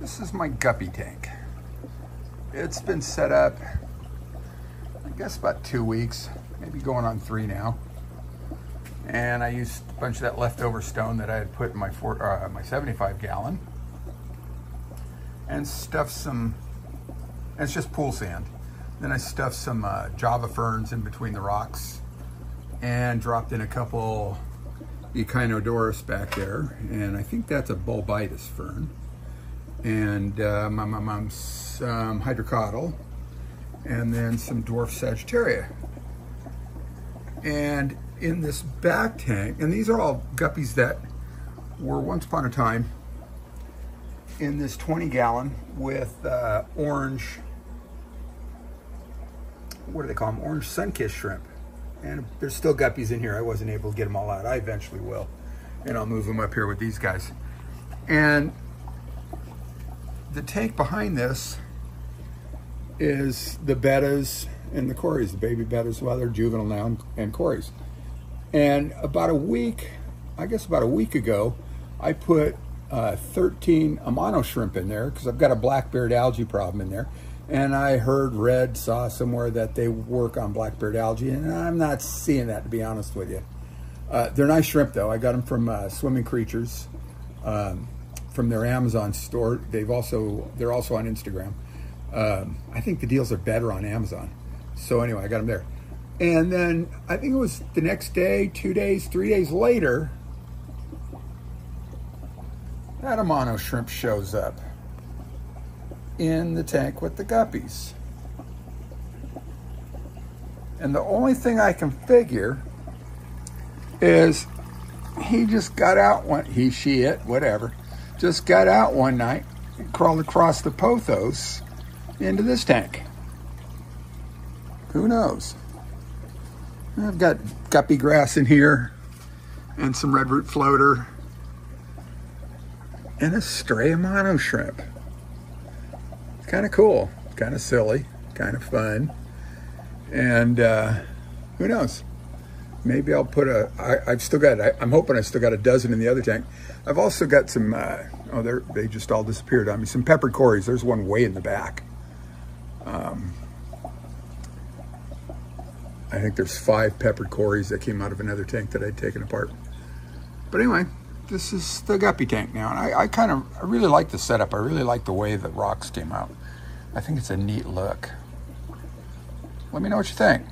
This is my guppy tank. It's been set up, I guess about two weeks, maybe going on three now. And I used a bunch of that leftover stone that I had put in my four, uh, my 75 gallon and stuffed some, and it's just pool sand. Then I stuffed some uh, Java ferns in between the rocks and dropped in a couple Echinodorus back there. And I think that's a bolbitis fern and my, mom's hydrocotyle, and then some dwarf sagittaria. And in this back tank, and these are all guppies that were once upon a time in this 20 gallon with uh, orange, what do they call them? Orange Sunkist shrimp. And there's still guppies in here. I wasn't able to get them all out. I eventually will. And I'll move them up here with these guys. And the tank behind this is the bettas and the cories, the baby bettas, well, they're juvenile now, and cories. And about a week, I guess about a week ago, I put uh, 13 Amano shrimp in there because I've got a black-beard algae problem in there. And I heard, read, saw somewhere that they work on black-beard algae, and I'm not seeing that, to be honest with you. Uh, they're nice shrimp, though. I got them from uh, Swimming Creatures. Um, from their Amazon store. They've also they're also on Instagram. Um, I think the deals are better on Amazon. So anyway, I got them there. And then I think it was the next day, two days, three days later, that Amano shrimp shows up in the tank with the guppies. And the only thing I can figure is he just got out one, he, she, it, whatever, just got out one night and crawled across the pothos into this tank. Who knows? I've got guppy grass in here and some red root floater and a stray Amano shrimp. It's kind of cool, kind of silly, kind of fun. And uh, who knows? Maybe I'll put a. I, I've still got, I, I'm hoping I still got a dozen in the other tank. I've also got some, uh, oh, they're, they just all disappeared on me. Some peppered cories. There's one way in the back. Um, I think there's five peppered cories that came out of another tank that I'd taken apart. But anyway, this is the guppy tank now. And I, I kind of, I really like the setup. I really like the way the rocks came out. I think it's a neat look. Let me know what you think.